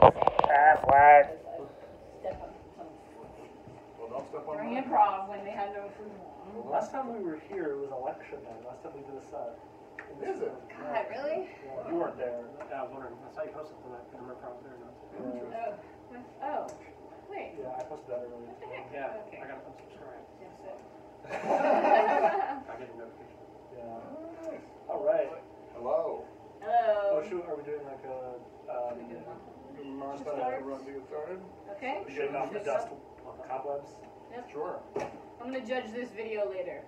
Flat. Step on some Well, don't step on during mine. improv when they had no food. Last time we were here, it was election day. Last time we did a set. Is it? God, really? Yeah, you weren't there. Yeah, I was wondering, I saw you posted something, I couldn't remember if I was there or not. Interesting. Oh, oh, wait. Yeah, I posted that earlier. What the heck? Yeah, Okay. I got unsubscribed. Yes, sir. I get a notification. Yeah. Oh, All right. Hello. Oh, Hello. shoot. Are we doing like a? Um, Martha, to get started? Okay. we getting off the dust cobwebs? Sure. I'm gonna judge this video later.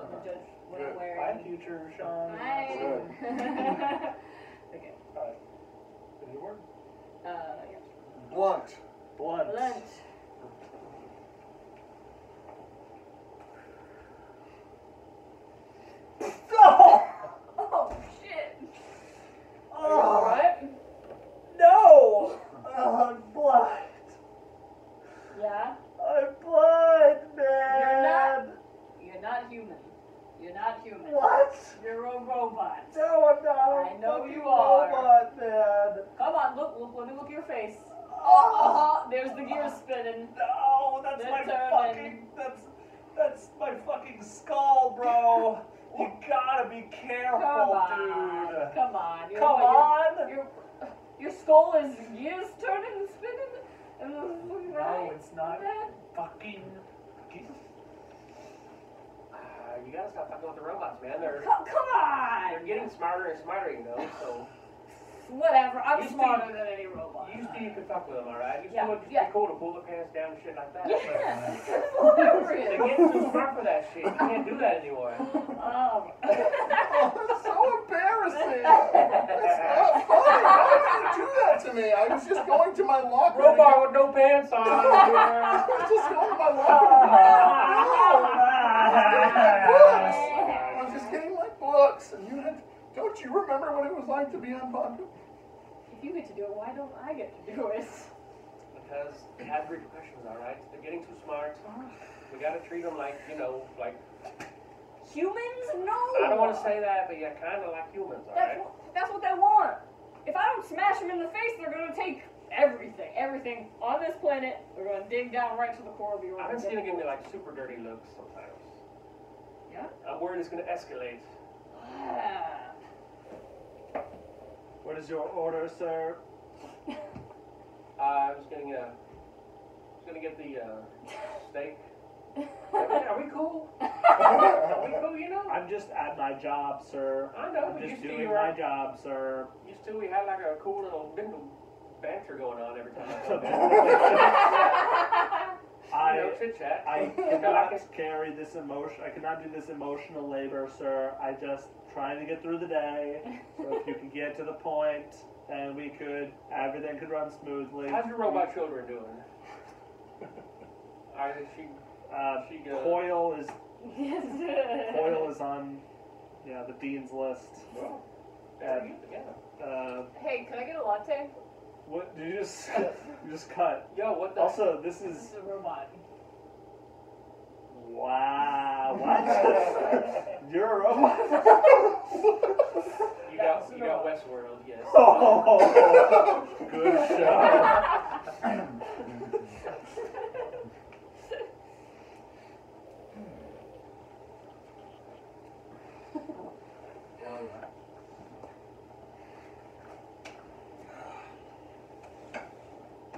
I'm gonna judge what I'm Good. Bye, future Sean. Bye. Okay. All right. The new word? Uh, yeah. Blunt. Blunt. Lunch. Oh! Oh shit. Are you Oh! alright? No! I'm blind. Yeah. I'm blind, man. You're not. You're not human. You're not human. What? You're a robot. No, I'm not. a I know fucking you are. Robot, man. Come on, look, look, let me look at your face. Oh, Oh, uh-huh, there's the gears spinning. No, that's They're my turning. fucking. That's that's my fucking skull, bro. you gotta be careful, Come on, dude. come on. You're- Come on. Your, your skull is gears turning and spinning. And No, it's not That- fucking. Uh, you gotta stop fucking with the robots, man. They're, Come, come they're getting smarter and smarter, you know, so. Whatever. I'm smarter than any robot. Used to you could fuck with them, alright? Used Yeah, to it just yeah. be cool to pull the pants down and shit like that. Yeah, but it's hilarious. They're getting too smart for that shit. You can't do that anymore. Um, Oh, that's so embarrassing. That's not funny. Why would you do that to me? I was just going to my locker. to Robot with no pants on. I was just going to my locker. to get my books. I was just getting my books, and you had. Don't you remember what it was like to be on Bond? If you get to do it, why don't I get to do it? Because has repercussions, alright? They're getting too smart. We gotta treat them like, you know, like, Humans? No. I don't wanna say that, but yeah, kinda like humans, That's alright? what, that's what they want. If I don't smash them in the face, they're gonna take everything, everything on this planet. They're gonna dig down right to the core of you. I've been seeing it give me like super dirty looks sometimes. Yeah. I'm worried it's gonna escalate. Ah. What is your order, sir? Uh, I was getting a, was gonna get the uh, steak. Are we, are we cool? Are we cool? You know? I'm just at my job, sir. I know. I'm but just doing my job, sir. used to we had like a cool little little banter going on every time. I come back. you know, I chit chat. I cannot carry this emotion. I cannot do this emotional labor, sir. I just trying to get through the day. So if you could get to the point, and we could, everything could run smoothly. How's your robot children doing? Are she? Uh, She good. Coil is Yes. Coil is on, yeah, the dean's list. Well, there you go. Uh, Hey, can I get a latte? what did you just you just cut? Yo, what the? Also, this This is is a robot. wow. What? You're a robot. you got you got Westworld, yes. Oh, good show.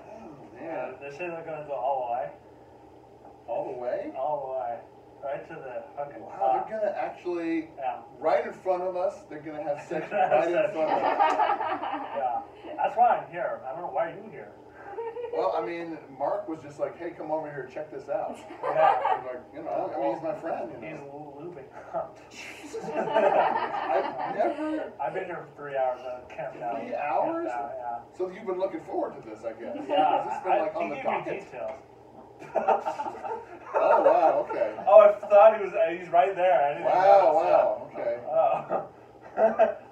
Oh, Yeah, man. This isn't going to go all the way. All the way? All the way. Right to the fucking Wow, top. they're gonna actually, Yeah, right in front of us, they're gonna have sex They're have right in sex. front of us. yeah. That's why I'm here. I don't know why are you here. Well, I mean, Mark was just like, hey, come over here, check this out. Yeah. I'm like, you know, I mean, he's my friend, you He's know. looping. I've I've been here for three hours. I camped out. Three hours? Out, so you've been looking forward to this, I guess. yeah. Yeah. Has this been I, like he on the docket? details. Oh, wow, okay. Oh, I thought he was. uh, He's right there. I didn't Wow, notice wow, okay. that. Oh.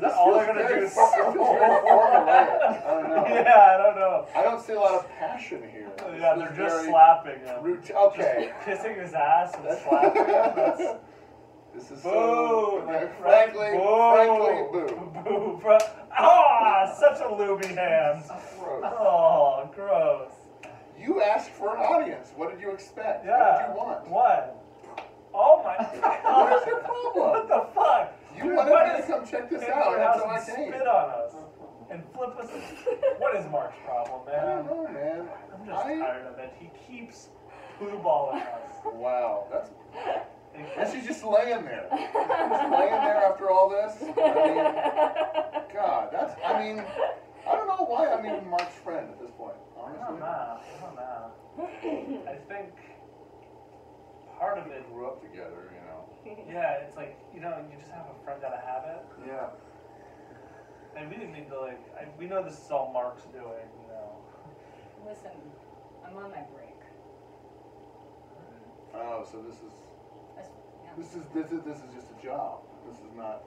This all they're gonna do is? feels. I don't know. Yeah, I don't know. I don't see a lot of passion here. Yeah, This they're just slapping him. rout- Okay. Kissing his ass and slapping him. That's This is boo. so. like, frankly, boo. frankly, boo. Boo. Ah, such a looby hand. Gross. Oh, gross. You asked for an audience. What did you expect? Yeah. What did you want? What? Oh my god, What is your problem? What the fuck? You wanted me to come check this out, and I came. spit on us and flip us. What is Mark's problem, man? I don't know, man. I'm just I- tired of it. He keeps blue balling us. Wow, that's And and she's just laying there, just laying there after all this. I mean, God, that's. I mean, I don't know why I'm even Mark's friend at this point. I don't Honestly, know. I don't know. I think part of it, we grew up together, you know. yeah, it's like you know, you just have a friend out of habit, Yeah. and we didn't need to like. I, we know this is all Mark's doing, you know. Listen, I'm on my break. Oh, so this is That's, yeah. This is this is this is just a job. This is not.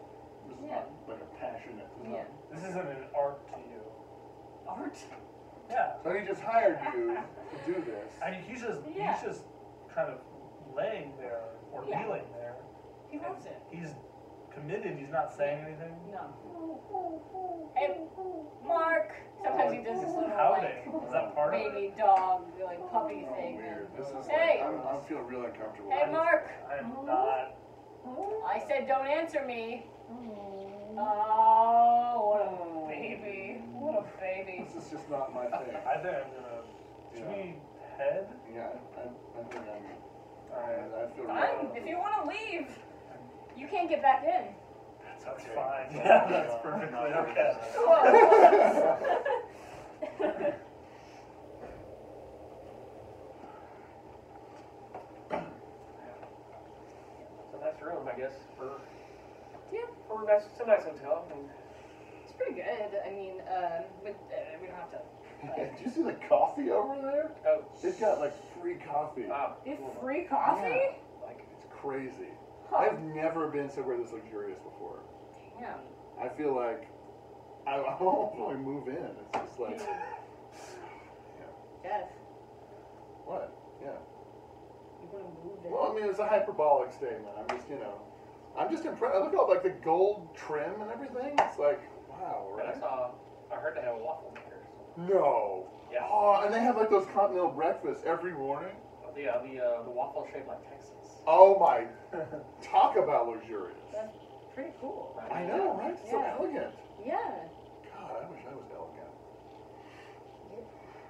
This is Yeah. not like a passionate. This is Yeah. not- This isn't an art to you. Art? Yeah. So he just hired you to do this. I mean, he's just Yeah. he's just kind of laying there or Yeah. kneeling there. He loves it. He's committed. He's not saying anything. No. Hey, Mark. Sometimes he does this little Pouting. like Is that part of it? baby dog, like puppy Oh, thing. weird. This is Hey. like I'm, I'm feeling real uncomfortable. Hey, Mark. I'm not. I said don't answer me. Oh, oh what a baby. What a baby. This is just not my thing. I think I'm gonna. Should Yeah. we head? Yeah, I, I think I'm. Alright. I, I feel Fine. If you want to leave, you can't get back in. That's Okay. fine. Yeah, that's no, perfectly okay. good. It's a nice room, I guess, for Yeah. for a nice, it's a nice hotel. I mean, It's pretty good. I mean, um, but uh, we don't have to. Do you see the coffee over there? oh, They've got like free coffee. ah, If cool. free coffee? Yeah, like it's crazy. Huh. I've never been somewhere this luxurious before. Damn. I feel like I, I won't really move in. It's just like yeah. Jeff, what? Yeah. you want to move in? Well, I mean, it's a hyperbolic statement. I'm just, you know, I'm just impressed. Look at all like the gold trim and everything. It's like, wow, And I saw, I heard they have a waffle maker. So. No. Yeah. Oh, and they have like those continental breakfasts every morning. The uh, the uh, the waffle shaped like Texas. Oh my! Talk about luxurious. That's pretty cool. I know, right? So Yeah. elegant. Yeah. God, I wish I was elegant.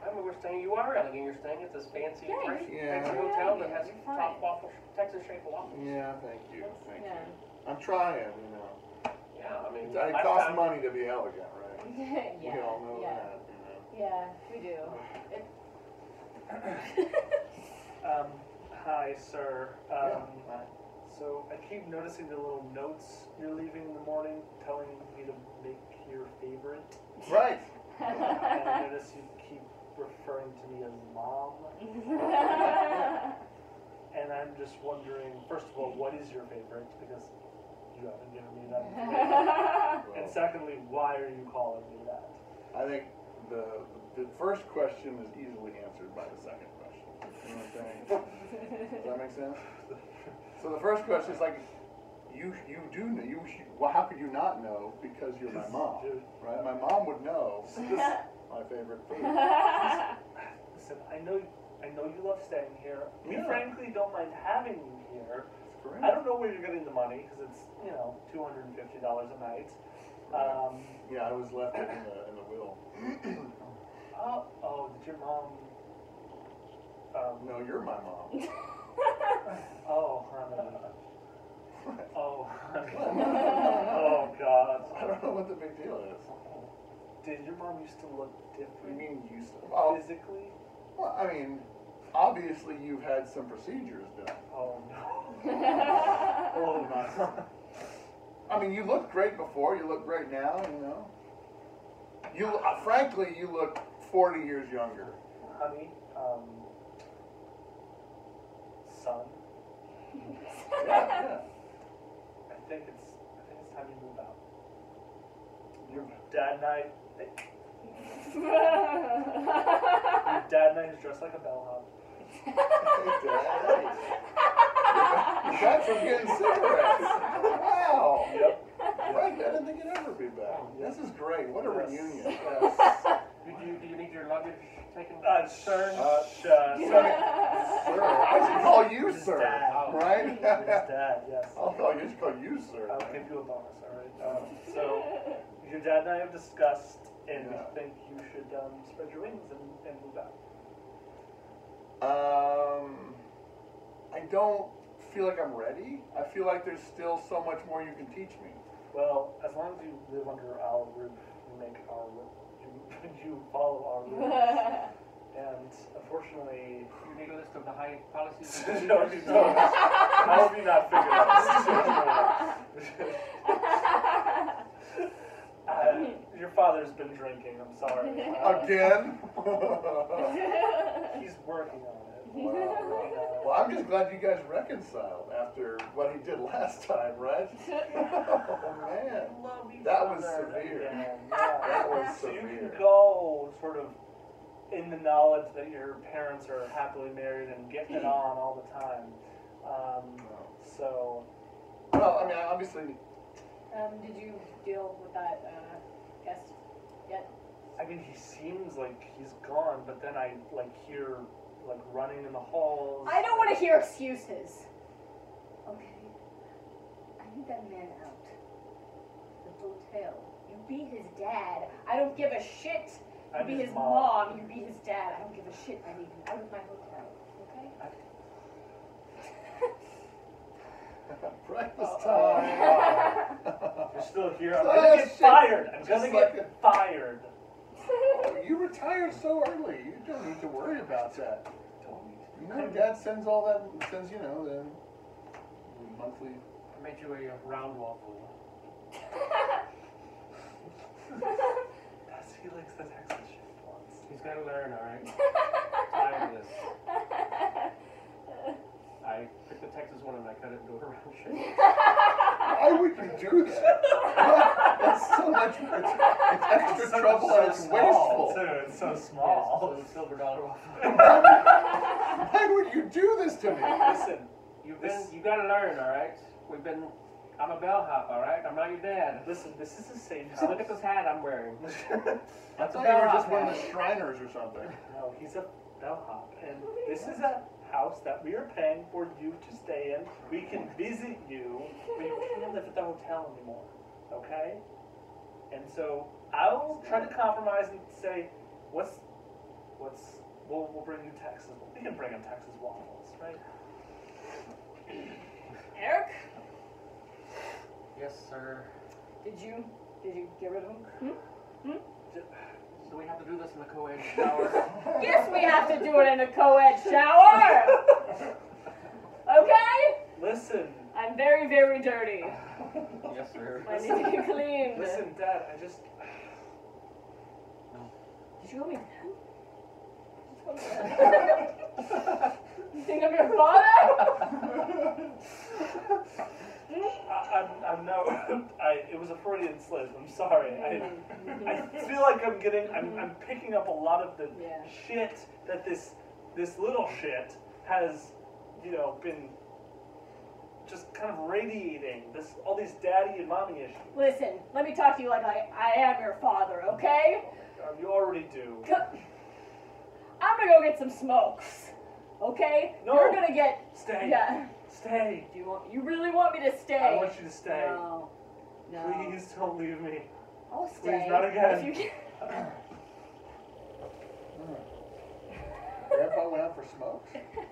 I mean, we're staying. You are elegant. You're staying at this fancy, Yeah, fresh, you- yeah. fancy hotel that has You're fine. top waffle, Texas shaped waffles. Yeah, thank you, thank Yeah. you. I'm trying, you know. Yeah, I mean, It, it last costs time- money to be elegant, right? yeah. We all know yeah. that, you know. Yeah, we do. Um, hi, sir. Um, Yeah. So I keep noticing the little notes you're leaving in the morning, telling me to make your favorite. Right. and I notice you keep referring to me as mom. And I'm just wondering, first of all, what is your favorite? Because you haven't given me that. And secondly, why are you calling me that? I think the the first question is easily answered by the second question. You know what I'm saying? Does that make sense? So the first question is like, you you do know you well how could you not know because you're my mom, right? My mom would know. This is my favorite food. Listen, I know, I know you love staying here. We Yeah. frankly don't mind having you here. I don't know where you're getting the money because it's you know two hundred and fifty dollars a night. Um, Yeah, I was left in the in the will. oh, oh, did your mom? Um, No, you're my mom. Oh, honey. Oh, honey. I Oh, God. don't know what the big deal is. Did your mom used to look different? you mean used to? Well, physically? well, I mean, obviously you've had some procedures done. Oh no. Oh no. I mean, you looked great before. You look great now. You know. You, uh, frankly, you look 40 years younger. honey, um, son, Yeah, yeah. I think it's I think it's time you move out. Your dad and I, your dad and I is dressed like a bellhop. Hey, Dad. You're from getting cigarettes. Wow. Yep. Frank, I didn't glad they could ever be back. Oh, this is great. What a Yes. reunion. Yes. Do you, do you need your luggage taken? Uh, sir? Uh, sh- uh, Sir, I should call you His sir, dad. right? His dad, yes. I'll call you. I should call you sir. I'll give you a bonus, alright? Um, so, your dad and I have discussed, and Yeah. we think you should um, spread your wings and, and move out. Um, I don't feel like I'm ready. I feel like there's still so much more you can teach me. Well, as long as you live under our roof, you make our roof, you, you follow our rules. and unfortunately, you need a list of the high policies? and no, you procedures? don't. How have you not figured out this? Uh, your father's been drinking, I'm sorry. Uh, Again? He's working on it. Wow. Well, I'm just glad you guys reconciled after what he did last time, right? Oh man, That was severe. again, that yeah. was So you can go sort of in the knowledge that your parents are happily married and getting it on all the time. Um, so, Well, I mean, I obviously, Um, did you deal with that uh, guest yet? I mean, he seems like he's gone, but then I like hear like running in the halls. I don't want to hear excuses. Okay. I need that man out. The hotel. You be his dad. I don't give a shit. You I'm be his his mom. mom. You be his dad. I don't give a shit. I need him out of my hotel. Okay? breakfast Oh, time. You're still here. I'm Oh, gonna get shit. fired. I'm Just gonna like get fired. You retired so early. You don't need to worry about that. You know, Dad sends all that, sends you know the monthly. I made you a uh, round waffle. That's, he likes the Texas shaped ones. He's got to learn, all right? Tired of this. I took the Texas one and I cut it into a round shape. Why would you do that? That's so much. It's, it's extra so, trouble so and it's small, wasteful. Too. It's so small. so the silver dollar waffle. Why would you do this to me? Listen, You've been. You got to learn, all right? We've been, I'm a bellhop, all right? I'm not your dad. listen. This is a safe Just look at house. this hat I'm wearing. I That's a thought you were just bellhop one of the hat. Shriners or something. no, he's a bellhop, and this is a house that we are paying for you to stay in. We can visit you, but you can't live at the hotel anymore. Okay? And so I'll try to compromise and say, what's, what's, we'll, we'll bring you Texas. We can bring him Texas waffles, right? Eric, Yes, sir. did you did you get rid of him? Hmm? Do we have to do this in the co-ed shower? Yes, we have to do it in a co-ed shower. Okay? Listen, I'm very very dirty. yes, sir. I need to get cleaned. listen, Dad. I just Did you want me to Did you want me to- You think I'm your father? I, I'm, I'm no. I, it was a Freudian slip. I'm sorry. I, I feel like I'm getting. I'm, I'm picking up a lot of the Yeah. shit that this this little shit has, you know, been just kind of radiating. This all these daddy and mommy issues. Listen, let me talk to you like I, I am your father, okay? Um, you already do. Co- I'm gonna go get some smokes. Okay? No. You're gonna get Stay. Yeah. Stay. Do you want you really want me to stay? I want you to stay. No. No. Please don't leave me. I'll stay. Please, not again. If you Grandpa went out for smokes.